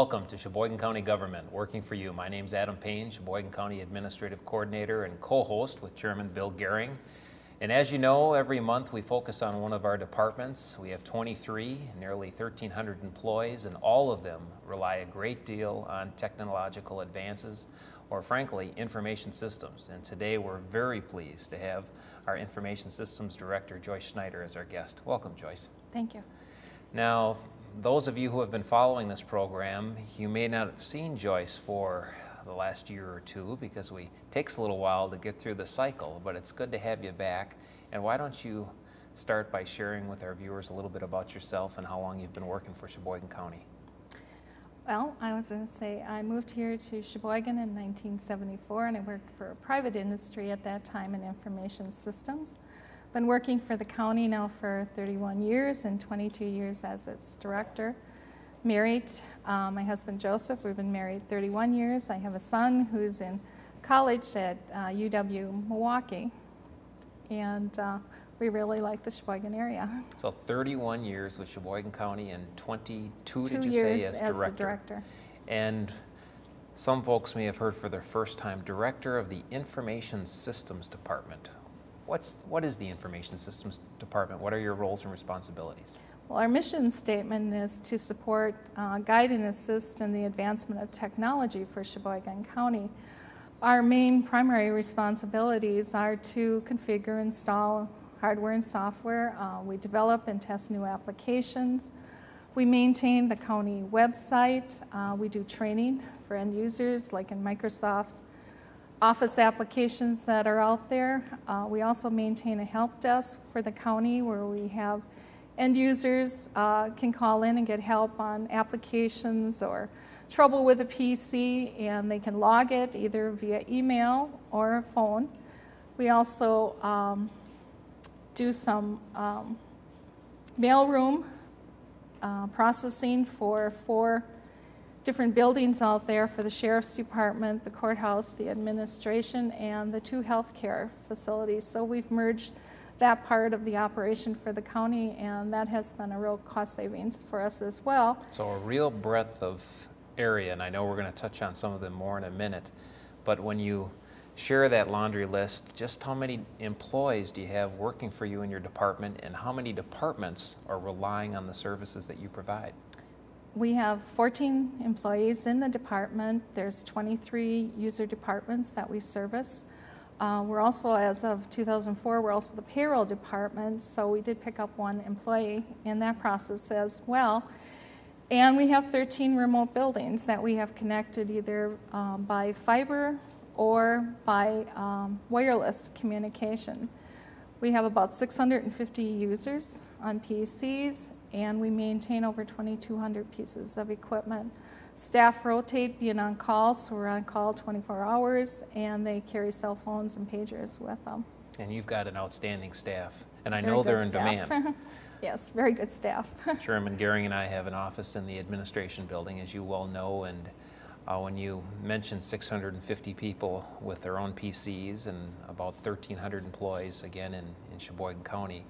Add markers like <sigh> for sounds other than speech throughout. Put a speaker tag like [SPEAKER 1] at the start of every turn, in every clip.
[SPEAKER 1] Welcome to Sheboygan County Government, working for you. My name is Adam Payne, Sheboygan County Administrative Coordinator and co-host with Chairman Bill Gehring. And as you know, every month we focus on one of our departments. We have 23, nearly 1,300 employees, and all of them rely a great deal on technological advances, or frankly, information systems. And today we're very pleased to have our Information Systems Director, Joyce Schneider, as our guest. Welcome, Joyce.
[SPEAKER 2] Thank you.
[SPEAKER 1] Now, those of you who have been following this program, you may not have seen Joyce for the last year or two because we takes a little while to get through the cycle, but it's good to have you back. And why don't you start by sharing with our viewers a little bit about yourself and how long you've been working for Sheboygan County?
[SPEAKER 2] Well, I was going to say I moved here to Sheboygan in 1974 and I worked for a private industry at that time in information systems. Been working for the county now for 31 years and 22 years as its director. Married, uh, my husband Joseph, we've been married 31 years. I have a son who's in college at uh, UW Milwaukee. And uh, we really like the Sheboygan area. <laughs>
[SPEAKER 1] So 31 years with Sheboygan County and 22,
[SPEAKER 2] Two
[SPEAKER 1] did you
[SPEAKER 2] years
[SPEAKER 1] say, as,
[SPEAKER 2] as
[SPEAKER 1] director?
[SPEAKER 2] director.
[SPEAKER 1] And some folks may have heard for their first time, Director of the Information Systems Department. What's, what is the Information Systems Department? What are your roles and responsibilities?
[SPEAKER 2] Well, our mission statement is to support, uh, guide, and assist in the advancement of technology for Sheboygan County. Our main primary responsibilities are to configure, install hardware and software. Uh, we develop and test new applications. We maintain the county website. Uh, we do training for end users, like in Microsoft Office applications that are out there. Uh, we also maintain a help desk for the county where we have end users uh, can call in and get help on applications or trouble with a PC and they can log it either via email or phone. We also um, do some um, mailroom uh, processing for four different buildings out there for the Sheriff's Department, the courthouse, the administration, and the two healthcare facilities. So we've merged that part of the operation for the county, and that has been a real cost savings for us as well.
[SPEAKER 1] So a real breadth of area, and I know we're going to touch on some of them more in a minute, but when you share that laundry list, just how many employees do you have working for you in your department, and how many departments are relying on the services that you provide?
[SPEAKER 2] We have 14 employees in the department. There's 23 user departments that we service. Uh, we're also, as of 2004, we're also the payroll department, so we did pick up one employee in that process as well. And we have 13 remote buildings that we have connected either um, by fiber or by um, wireless communication. We have about 650 users on PCs and we maintain over 2,200 pieces of equipment. Staff rotate being on call, so we're on call 24 hours, and they carry cell phones and pagers with them.
[SPEAKER 1] And you've got an outstanding staff, and I
[SPEAKER 2] Very
[SPEAKER 1] know they're in
[SPEAKER 2] staff.
[SPEAKER 1] demand. <laughs>
[SPEAKER 2] yes, very good staff. <laughs>
[SPEAKER 1] Chairman Gehring and I have an office in the administration building, as you well know, and uh, when you mentioned 650 people with their own PCs and about 1,300 employees, again, in, in Sheboygan County,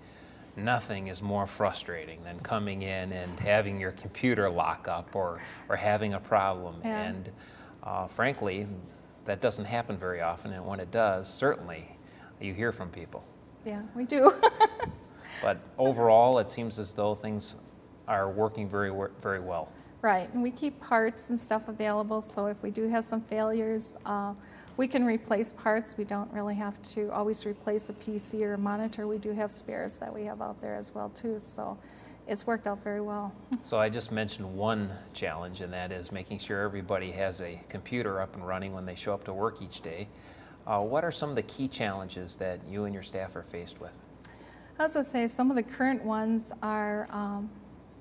[SPEAKER 1] nothing is more frustrating than coming in and having your computer lock up or, or having a problem.
[SPEAKER 2] Yeah.
[SPEAKER 1] And uh, frankly, that doesn't happen very often, and when it does, certainly you hear from people.
[SPEAKER 2] yeah, we do. <laughs>
[SPEAKER 1] But overall, it seems as though things are working very, very well.
[SPEAKER 2] Right, and we keep parts and stuff available, so if we do have some failures, uh, we can replace parts. We don't really have to always replace a PC or a monitor. We do have spares that we have out there as well too, so it's worked out very well.
[SPEAKER 1] So I just mentioned one challenge, and that is making sure everybody has a computer up and running when they show up to work each day. Uh, what are some of the key challenges that you and your staff are faced with?
[SPEAKER 2] I was going to say some of the current ones are um,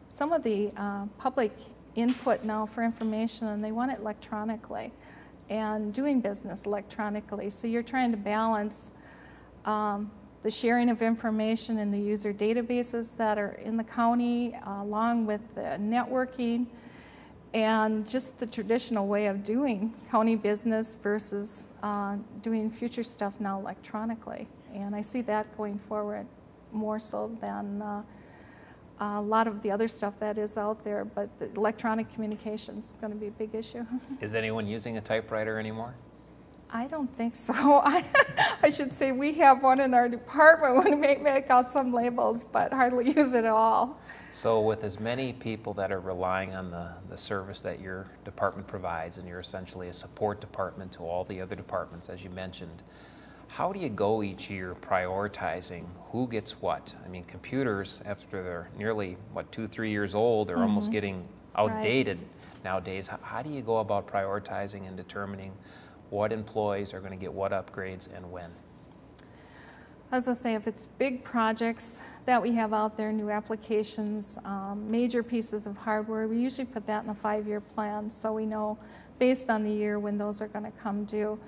[SPEAKER 2] some of the uh, public input now for information, and they want it electronically and doing business electronically. So you're trying to balance um, the sharing of information in the user databases that are in the county, uh, along with the networking and just the traditional way of doing county business versus uh, doing future stuff now electronically. And I see that going forward more so than uh, a lot of the other stuff that is out there, but the electronic communication is going to be a big issue. <laughs>
[SPEAKER 1] Is anyone using a typewriter anymore?
[SPEAKER 2] I don't think so. <laughs> I, I should say we have one in our department <laughs> when we make, make out some labels, but hardly use it at all.
[SPEAKER 1] So with as many people that are relying on the, the service that your department provides, and you're essentially a support department to all the other departments, as you mentioned, how do you go each year prioritizing who gets what? I mean, computers, after they're nearly, what, two, three years old, they're mm -hmm. almost getting outdated right. nowadays. How, how do you go about prioritizing and determining what employees are going to get what upgrades and when?
[SPEAKER 2] As I say, if it's big projects that we have out there, new applications, um, major pieces of hardware, we usually put that in a five-year plan so we know based on the year when those are going to come due.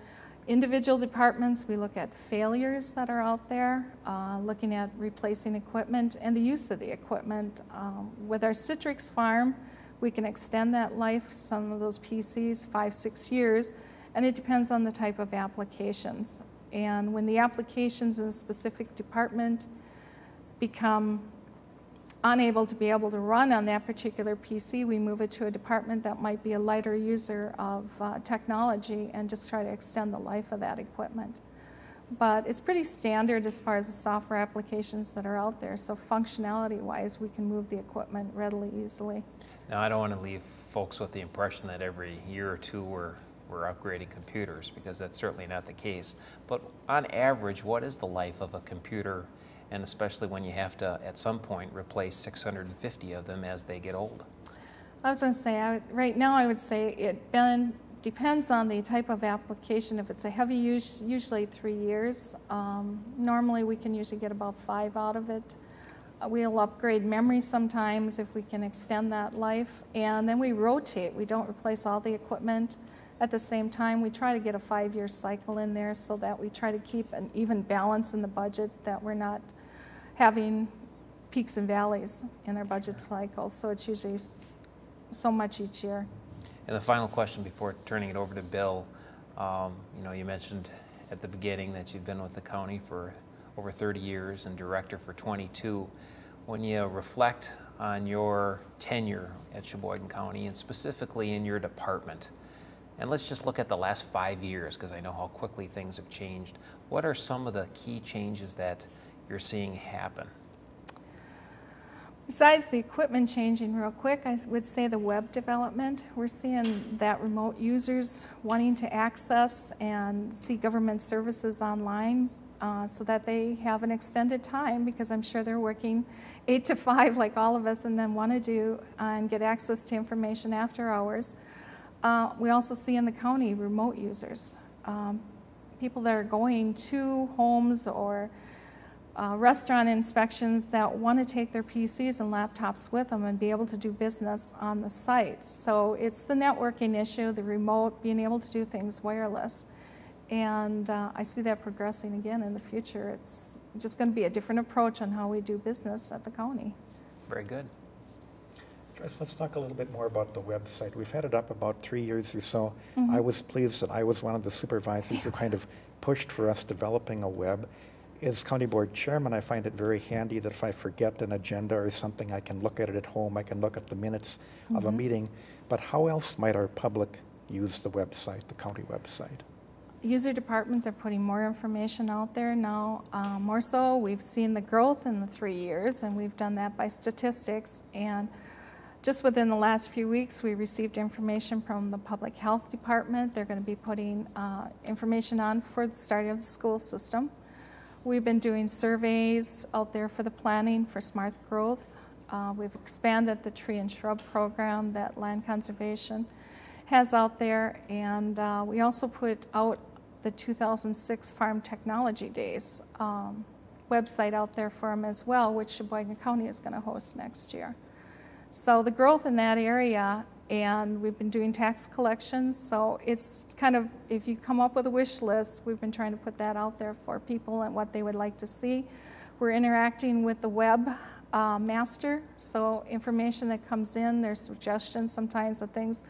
[SPEAKER 2] Individual departments, we look at failures that are out there, uh, looking at replacing equipment and the use of the equipment. Um, with our Citrix farm, we can extend that life, some of those PCs, five, six years, and it depends on the type of applications. And when the applications in a specific department become unable to be able to run on that particular PC, we move it to a department that might be a lighter user of uh, technology and just try to extend the life of that equipment. But it's pretty standard as far as the software applications that are out there, so functionality-wise, we can move the equipment readily, easily.
[SPEAKER 1] Now, I don't want to leave folks with the impression that every year or two we're, we're upgrading computers, because that's certainly not the case. But on average, what is the life of a computer and especially when you have to, at some point, replace 650 of them as they get old?
[SPEAKER 2] I was going to say, right now I would say it been, depends on the type of application. If it's a heavy use, usually three years. Um, normally we can usually get about five out of it. Uh, we'll upgrade memory sometimes if we can extend that life. And then we rotate. We don't replace all the equipment at the same time. We try to get a five-year cycle in there so that we try to keep an even balance in the budget that we're not having peaks and valleys in our budget cycle, so it's usually so much each year.
[SPEAKER 1] And the final question before turning it over to Bill, um, you know, you mentioned at the beginning that you've been with the county for over 30 years and director for 22. When you reflect on your tenure at Sheboygan County and specifically in your department, and let's just look at the last five years because I know how quickly things have changed. What are some of the key changes that you're seeing happen?
[SPEAKER 2] Besides the equipment changing real quick, I would say the web development. We're seeing that remote users wanting to access and see government services online uh, so that they have an extended time because I'm sure they're working eight to five like all of us and then want to do uh, and get access to information after hours. Uh, we also see in the county remote users, um, people that are going to homes or uh, restaurant inspections that want to take their PCs and laptops with them and be able to do business on the site. So it's the networking issue, the remote, being able to do things wireless. And uh, I see that progressing again in the future. It's just going to be a different approach on how we do business at the county.
[SPEAKER 1] Very good.
[SPEAKER 3] let's talk a little bit more about the website. We've had it up about three years or so. Mm -hmm. I was pleased that I was one of the supervisors yes. who kind of pushed for us developing a web as county board chairman, I find it very handy that if I forget an agenda or something, I can look at it at home. I can look at the minutes mm -hmm. of a mm-hmm. meeting. But how else might our public use the website, the county website?
[SPEAKER 2] User departments are putting more information out there now. Um, more so, we've seen the growth in the three years, and we've done that by statistics. And just within the last few weeks, we received information from the public health department. They're going to be putting uh, information on for the start of the school system. We've been doing surveys out there for the planning for smart growth. Uh, we've expanded the tree and shrub program that land conservation has out there, and uh, we also put out the 2006 Farm Technology Days um, website out there for them as well, which Sheboygan County is going to host next year. So the growth in that area and we've been doing tax collections. So it's kind of, if you come up with a wish list, we've been trying to put that out there for people and what they would like to see. We're interacting with the web uh, master, so information that comes in, there's suggestions sometimes of things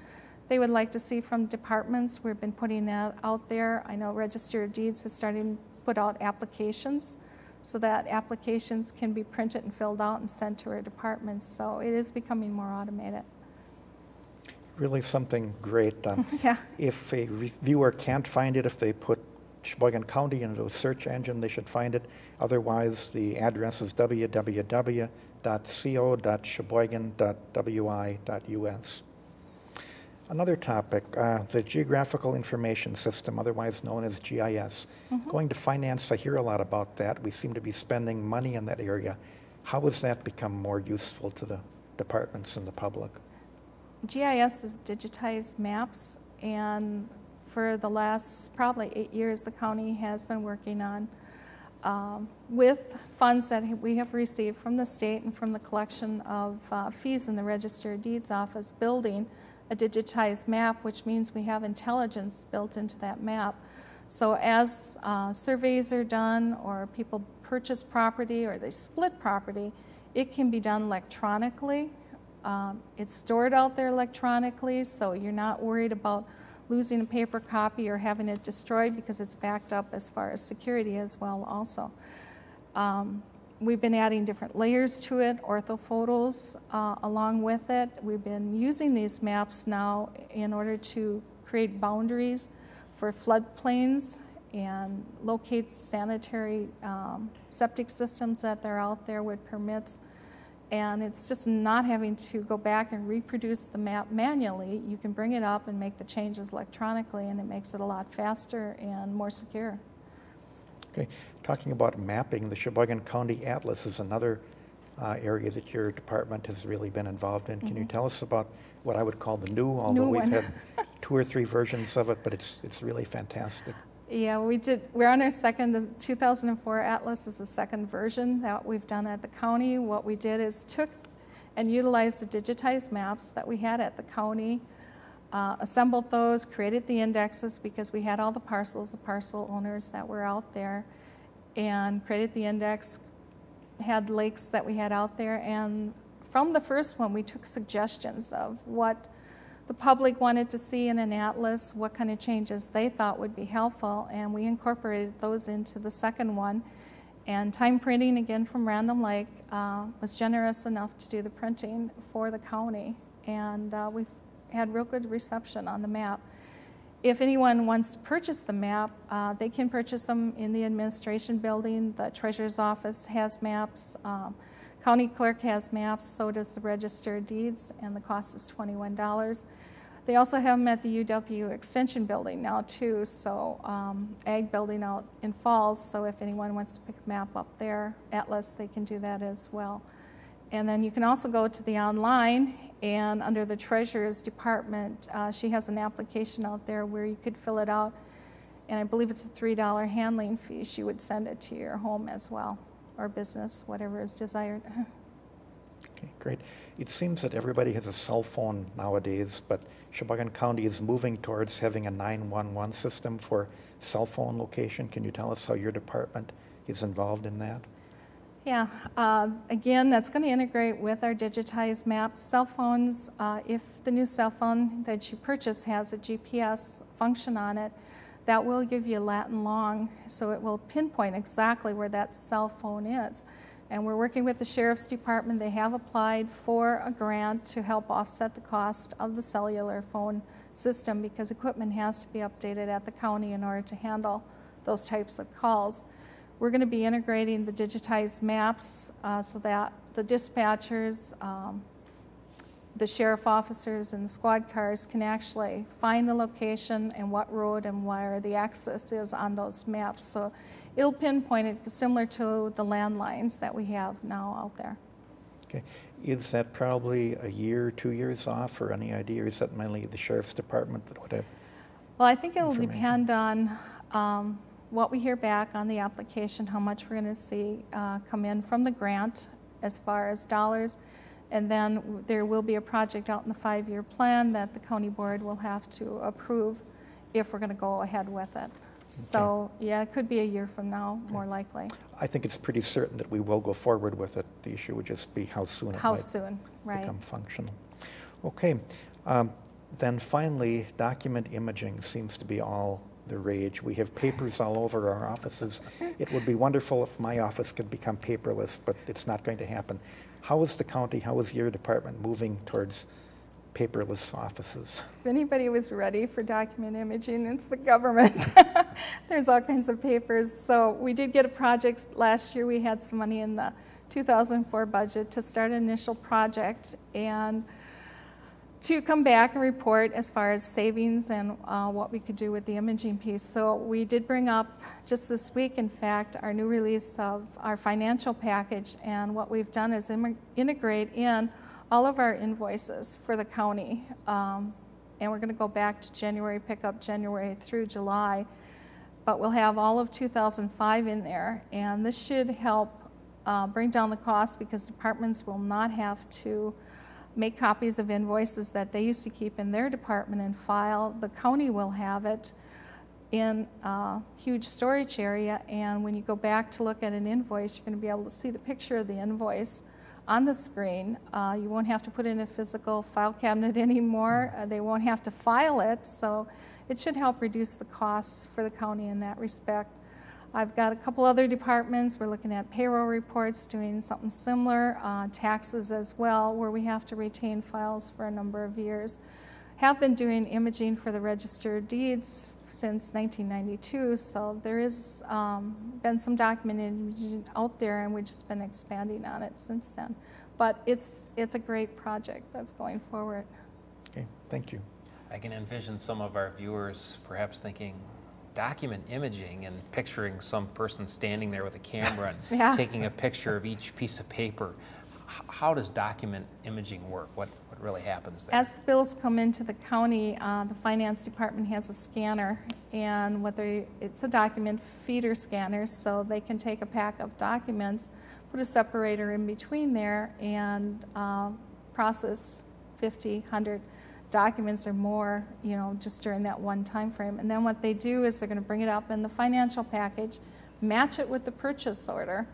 [SPEAKER 2] they would like to see from departments. We've been putting that out there. I know Register of Deeds is starting to put out applications so that applications can be printed and filled out and sent to our departments. So it is becoming more automated.
[SPEAKER 3] Really something great. Um, <laughs>
[SPEAKER 2] Yeah.
[SPEAKER 3] If a viewer can't find it, if they put Sheboygan County into a search engine, they should find it. Otherwise, the address is www.co.sheboygan.wi.us. Another topic, uh, the Geographical Information System, otherwise known as GIS. Going to finance, I hear a lot about that. We seem to be spending money in that area. How has that become more useful to the departments and the public?
[SPEAKER 2] GIS is digitized maps, and for the last probably eight years, the county has been working on um, with funds that we have received from the state and from the collection of uh, fees in the Register of Deeds office, building a digitized map, which means we have intelligence built into that map. So as uh, surveys are done, or people purchase property, or they split property, it can be done electronically. Um, it's stored out there electronically, so you're not worried about losing a paper copy or having it destroyed because it's backed up as far as security as well also. Um, we've been adding different layers to it, orthophotos uh, along with it. We've been using these maps now in order to create boundaries for floodplains and locate sanitary um, septic systems that are out there with permits. And it's just not having to go back and reproduce the map manually. You can bring it up and make the changes electronically, and it makes it a lot faster and more secure.
[SPEAKER 3] Okay, talking about mapping, the Sheboygan County Atlas is another uh, area that your department has really been involved in. Can you tell us about what I would call the new, although we've had <laughs> two or three versions of it, but it's, it's really fantastic.
[SPEAKER 2] Yeah, we did, we're on our second, the 2004 Atlas is the second version that we've done at the county. What we did is took and utilized the digitized maps that we had at the county, uh, assembled those, created the indexes because we had all the parcels, the parcel owners that were out there, and created the index, had lakes that we had out there, and from the first one, we took suggestions of what the public wanted to see in an atlas, what kind of changes they thought would be helpful, and we incorporated those into the second one. And Time Printing, again from Random Lake, uh, was generous enough to do the printing for the county, and uh, we've had real good reception on the map. If anyone wants to purchase the map, uh, they can purchase them in the administration building. The treasurer's office has maps. Um, county clerk has maps, so does the register of deeds, and the cost is $21. They also have them at the UW Extension Building now too, so um, Ag Building out in Falls, so if anyone wants to pick a map up there, Atlas, they can do that as well. And then you can also go to the online and under the treasurer's department, uh, she has an application out there where you could fill it out. And I believe it's a $3 handling fee. She would send it to your home as well, or business, whatever is desired. <laughs>
[SPEAKER 3] Okay, great. It seems that everybody has a cell phone nowadays, but Sheboygan County is moving towards having a 911 system for cell phone location. Can you tell us how your department is involved in that?
[SPEAKER 2] Yeah, uh, again, that's going to integrate with our digitized maps. Cell phones, uh, if the new cell phone that you purchase has a GPS function on it, that will give you lat and long, so it will pinpoint exactly where that cell phone is. And we're working with the Sheriff's Department. They have applied for a grant to help offset the cost of the cellular phone system because equipment has to be updated at the county in order to handle those types of calls. We're going to be integrating the digitized maps uh, so that the dispatchers, um, the sheriff officers, and the squad cars can actually find the location and what road and where the access is on those maps. So it'll pinpoint it similar to the landlines that we have now out there.
[SPEAKER 3] Okay. Is that probably a year, two years off, or any idea? Is that mainly the sheriff's department that would have?
[SPEAKER 2] Well, I think it'll depend on um, what we hear back on the application, how much we're going to see uh, come in from the grant as far as dollars. And then there will be a project out in the five-year plan that the county board will have to approve if we're going to go ahead with it. So, yeah, it could be a year from now, more likely.
[SPEAKER 3] I think it's pretty certain that we will go forward with it. The issue would just be how soon it
[SPEAKER 2] How
[SPEAKER 3] might
[SPEAKER 2] soon, right?
[SPEAKER 3] become functional. Okay. Um, then finally, document imaging seems to be all the rage. We have papers all over our offices. It would be wonderful if my office could become paperless, but it's not going to happen. How is the county, how is your department moving towards paperless offices?
[SPEAKER 2] If anybody was ready for document imaging, it's the government. <laughs> There's all kinds of papers. So we did get a project last year. We had some money in the 2004 budget to start an initial project and to come back and report as far as savings and uh, what we could do with the imaging piece. So we did bring up just this week, in fact, our new release of our financial package. And what we've done is integrate in all of our invoices for the county. Um, and we're going to go back to January, pick up January through July. But we'll have all of 2005 in there. And this should help uh, bring down the cost because departments will not have to make copies of invoices that they used to keep in their department and file. The county will have it in a huge storage area, and when you go back to look at an invoice, you're going to be able to see the picture of the invoice on the screen. Uh, you won't have to put in a physical file cabinet <laughs> anymore. Uh, they won't have to file it, so it should help reduce the costs for the county in that respect. I've got a couple other departments. We're looking at payroll reports, doing something similar, uh, taxes as well, where we have to retain files for a number of years. Have been doing imaging for the registered deeds since 1992, so there has um, been some documented out there, and we've just been expanding on it since then. But it's it's a great project that's going forward.
[SPEAKER 3] Okay, thank you.
[SPEAKER 1] I can envision some of our viewers perhaps thinking, document imaging and picturing some person standing there with a camera and <laughs> yeah. taking a picture of each piece of paper. how does document imaging work? What, what really happens there?
[SPEAKER 2] As bills come into the county, uh, the finance department has a scanner, and whether it's a document feeder scanner, so they can take a pack of documents, put a separator in between there, and uh, process 50, 100 documents or more, you know, just during that one time frame. And then what they do is they're going to bring it up in the financial package, match it with the purchase order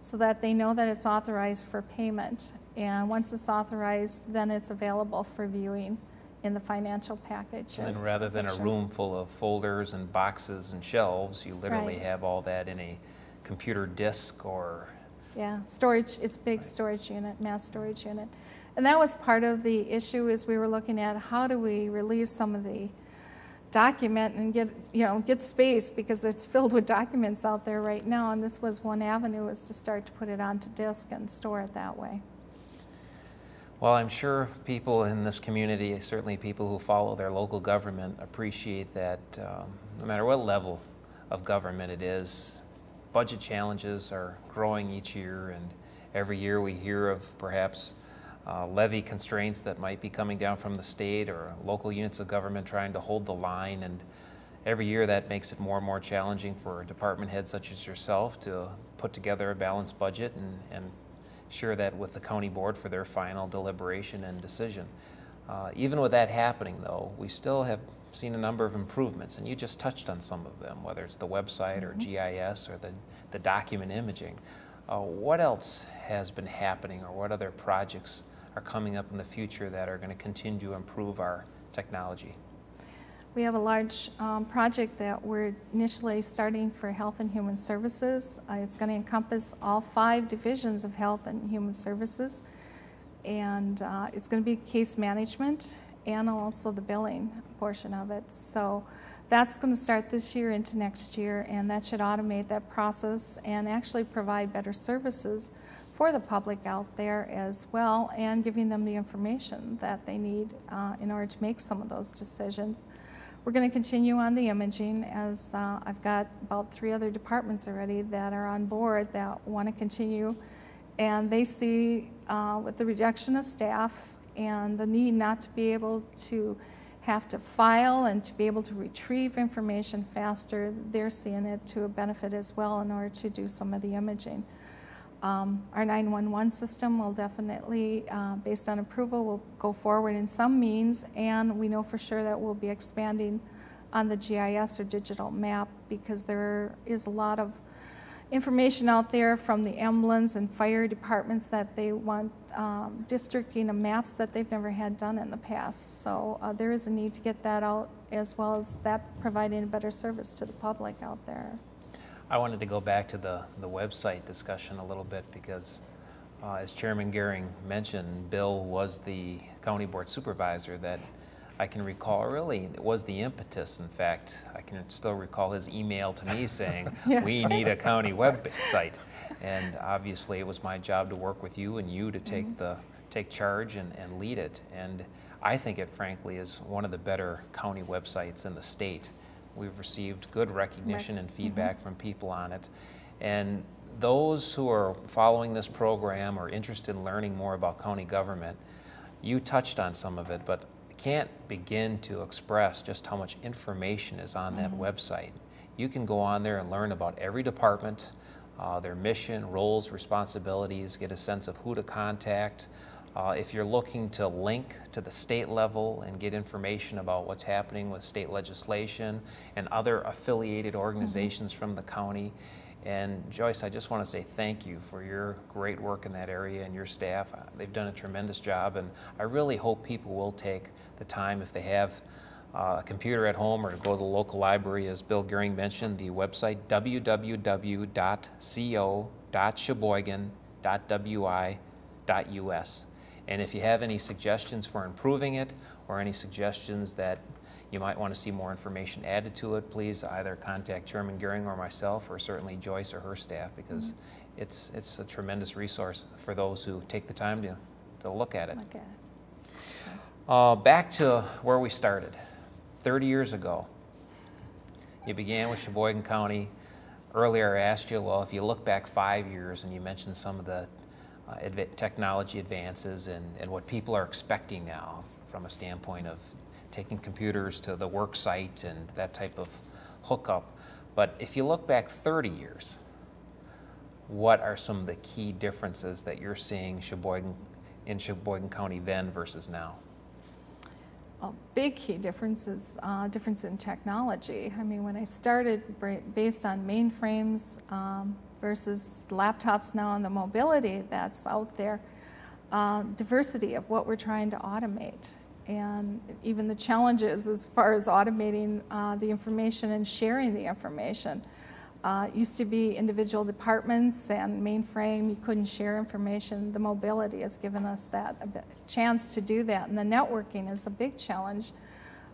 [SPEAKER 2] so that they know that it's authorized for payment. And once it's authorized, then it's available for viewing in the financial package.
[SPEAKER 1] And then rather than a room full of folders and boxes and shelves, you literally right. have all that in a computer disk or
[SPEAKER 2] yeah, storage, it's big storage unit, mass storage unit. And that was part of the issue is we were looking at how do we relieve some of the document and get, you know, get space because it's filled with documents out there right now. And this was one avenue is to start to put it onto disk and store it that way.
[SPEAKER 1] Well, I'm sure people in this community, certainly people who follow their local government, appreciate that um, no matter what level of government it is, budget challenges are growing each year, and every year we hear of perhaps uh, levy constraints that might be coming down from the state or local units of government trying to hold the line. And every year that makes it more and more challenging for department heads such as yourself to put together a balanced budget and, and share that with the county board for their final deliberation and decision. Uh, even with that happening, though, we still have seen a number of improvements, and you just touched on some of them, whether it's the website or mm-hmm. GIS or the, the document imaging. Uh, what else has been happening, or what other projects are coming up in the future that are going to continue to improve our technology?
[SPEAKER 2] We have a large um, project that we're initially starting for Health and Human Services. Uh, it's going to encompass all five divisions of Health and Human Services. And uh, it's going to be case management and also the billing portion of it. So that's going to start this year into next year, and that should automate that process and actually provide better services for the public out there as well, and giving them the information that they need uh, in order to make some of those decisions. We're going to continue on the imaging as uh, I've got about three other departments already that are on board that want to continue, and they see uh, with the reduction of staff and the need not to be able to have to file and to be able to retrieve information faster, they're seeing it to a benefit as well in order to do some of the imaging. Um, our 911 system will definitely, uh, based on approval, will go forward in some means, and we know for sure that we'll be expanding on the GIS or digital map because there is a lot of information out there from the ambulance and fire departments that they want um, districting of maps that they've never had done in the past. So uh, there is a need to get that out as well as that providing a better service to the public out there.
[SPEAKER 1] I wanted to go back to the, the website discussion a little bit because uh, as Chairman Gehring mentioned, Bill was the county board supervisor that I can recall really it was the impetus. In fact, I can still recall his email to me <laughs> saying,
[SPEAKER 2] Yeah.
[SPEAKER 1] we need a county website. And obviously it was my job to work with you and you to take mm-hmm. the take charge and, and lead it. And I think it frankly is one of the better county websites in the state. We've received good recognition and mm-hmm. feedback from people on it. And those who are following this program or interested in learning more about county government, you touched on some of it, but can't begin to express just how much information is on that website. You can go on there and learn about every department, uh, their mission, roles, responsibilities, get a sense of who to contact. Uh, if you're looking to link to the state level and get information about what's happening with state legislation and other affiliated organizations from the county. And Joyce, I just want to say thank you for your great work in that area and your staff. Uh, They've done a tremendous job, and I really hope people will take the time if they have uh, a computer at home or to go to the local library, as Bill Gehring mentioned, the website www.co.sheboygan.wi.us. And if you have any suggestions for improving it or any suggestions that you might want to see more information added to it, please either contact Chairman Gehring or myself, or certainly Joyce or her staff, because it's, it's a tremendous resource for those who take the time to, to look at it.
[SPEAKER 2] Look at it.
[SPEAKER 1] Uh, back to where we started, 30 years ago. You began with Sheboygan County. Earlier, I asked you, well, if you look back five years and you mentioned some of the uh, technology advances and, and what people are expecting now from a standpoint of taking computers to the work site and that type of hookup. But if you look back 30 years, what are some of the key differences that you're seeing Sheboygan, in Sheboygan County then versus now?
[SPEAKER 2] A big key difference is uh, difference in technology. I mean, when I started based on mainframes um, versus laptops now and the mobility that's out there, uh, diversity of what we're trying to automate, and even the challenges as far as automating uh, the information and sharing the information. Uh, used to be individual departments and mainframe, you couldn't share information. The mobility has given us that chance to do that, and the networking is a big challenge.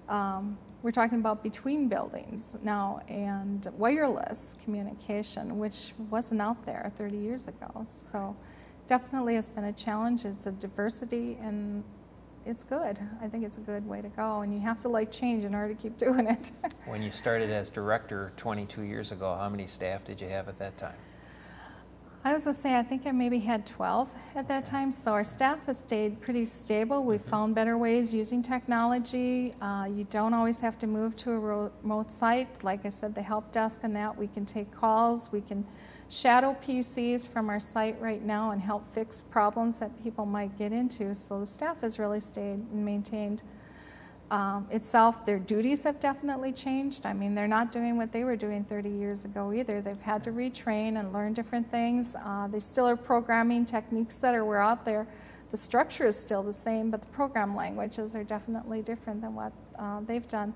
[SPEAKER 2] Um, we're talking about between buildings now and wireless communication, which wasn't out there 30 years ago. So definitely it's been a challenge. It's a diversity and it's good. I think it's a good way to go, and you have to like change in order to keep <laughs> doing it.
[SPEAKER 1] When you started as director 22 years ago, how many staff did you have at that time?
[SPEAKER 2] I was gonna say, I think I maybe had 12 at that time, so our staff has stayed pretty stable. We've found better ways using technology. Uh, you don't always have to move to a remote site. Like I said, the help desk and that, we can take calls, we can shadow PCs from our site right now and help fix problems that people might get into. So the staff has really stayed and maintained um, itself, their duties have definitely changed. I mean, they're not doing what they were doing 30 years ago either. They've had to retrain and learn different things. Uh, they still are programming techniques that are out there. The structure is still the same, but the program languages are definitely different than what uh, they've done.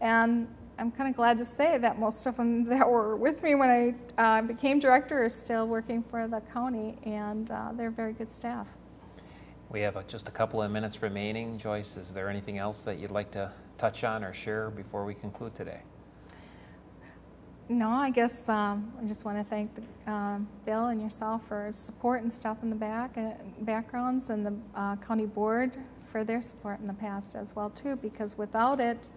[SPEAKER 2] And I'm kind of glad to say that most of them <laughs> that were with me when I uh, became director are still working for the county, and uh, they're very good staff.
[SPEAKER 1] We have uh, just a couple of minutes remaining. Joyce, is there anything else that you'd like to touch on or share before we conclude today?
[SPEAKER 2] No, I guess um, I just want to thank the, um, Bill and yourself for support and stuff in the back uh, backgrounds, and the uh, county board for their support in the past as well too. Because without it,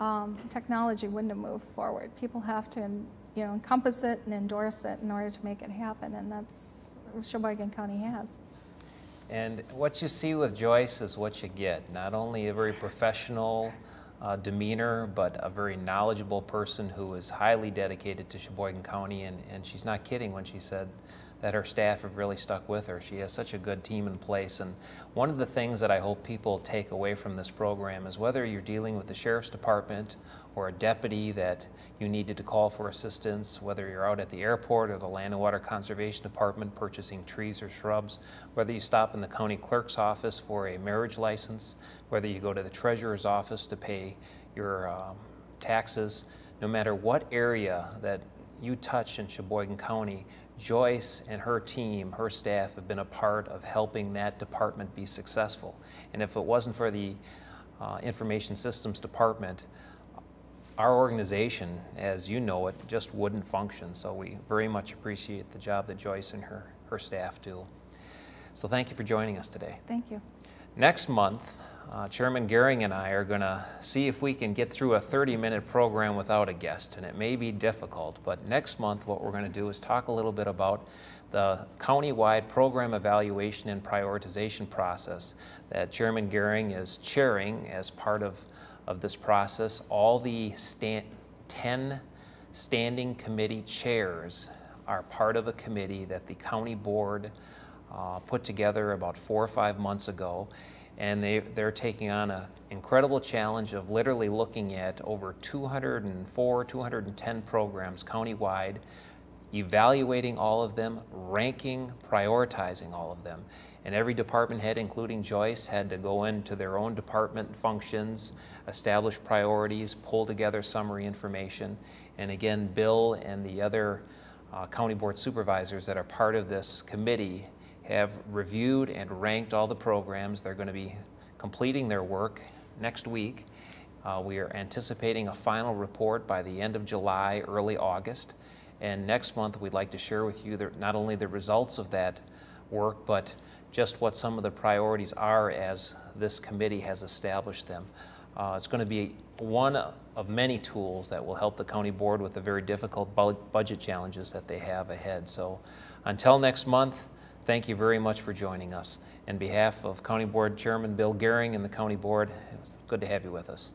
[SPEAKER 2] um, technology wouldn't have moved forward. People have to, you know, encompass it and endorse it in order to make it happen, and that's Sheboygan County has.
[SPEAKER 1] And what you see with Joyce is what you get. Not only a very professional uh, demeanor, but a very knowledgeable person who is highly dedicated to Sheboygan County. And, and she's not kidding when she said that her staff have really stuck with her. She has such a good team in place. And one of the things that I hope people take away from this program is whether you're dealing with the Sheriff's Department or a deputy that you needed to call for assistance, whether you're out at the airport or the Land and Water Conservation Department purchasing trees or shrubs, whether you stop in the county clerk's office for a marriage license, whether you go to the treasurer's office to pay your um, taxes, no matter what area that you touch in Sheboygan County, Joyce and her team, her staff, have been a part of helping that department be successful. And if it wasn't for the uh, Information Systems Department, our organization, as you know it, just wouldn't function. So we very much appreciate the job that Joyce and her, her staff do. So thank you for joining us today.
[SPEAKER 2] Thank you.
[SPEAKER 1] Next month, uh, Chairman Gehring and I are going to see if we can get through a 30-minute program without a guest, and it may be difficult, but next month what we're going to do is talk a little bit about the county-wide program evaluation and prioritization process that Chairman Gehring is chairing as part of, of this process. All the stand, 10 standing committee chairs are part of a committee that the county board uh, put together about four or five months ago and they, they're taking on an incredible challenge of literally looking at over 204, 210 programs countywide, evaluating all of them, ranking, prioritizing all of them. And every department head, including Joyce, had to go into their own department functions, establish priorities, pull together summary information. And again, Bill and the other uh, county board supervisors that are part of this committee have reviewed and ranked all the programs. They're going to be completing their work next week. Uh, we are anticipating a final report by the end of July, early August. And next month, we'd like to share with you the, not only the results of that work, but just what some of the priorities are as this committee has established them. Uh, it's going to be one of many tools that will help the county board with the very difficult bu budget challenges that they have ahead. So until next month, Thank you very much for joining us. In behalf of County Board Chairman Bill Gehring and the County Board, it was good to have you with us.